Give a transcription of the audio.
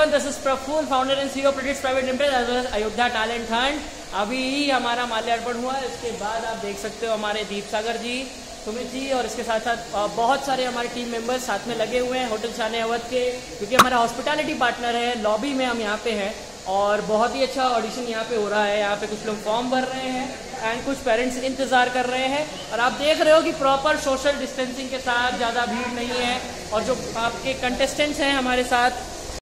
everyone, this is Praful, founder and CEO of Credits Private Limited as well as Ayodhya Talent Hunt. अभी ही हमारा माल्यार्पण हुआ है इसके बाद आप देख सकते हो हमारे दीप सागर जी सुमित जी और इसके साथ साथ बहुत सारे हमारे टीम मेंबर्स साथ में लगे हुए हैं होटल शाने अवध के क्योंकि हमारा हॉस्पिटैलिटी पार्टनर है लॉबी में हम यहाँ पे हैं और बहुत ही अच्छा ऑडिशन यहाँ पे हो रहा है यहाँ पे कुछ लोग फॉर्म भर रहे हैं एंड कुछ पेरेंट्स इंतज़ार कर रहे हैं और आप देख रहे हो कि प्रॉपर सोशल डिस्टेंसिंग के साथ ज़्यादा भीड़ नहीं है और जो आपके कंटेस्टेंट्स हैं हमारे साथ